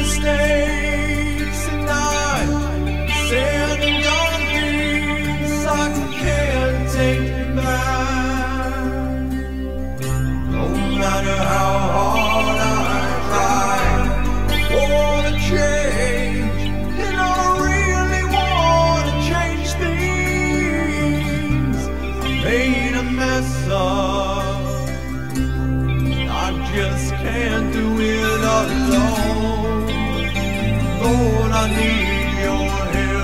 mistakes and I said and done things I can't take back. No matter how hard I try, wanna change, and I really wanna change things. Made a mess of, I just can't do alone. I need your help.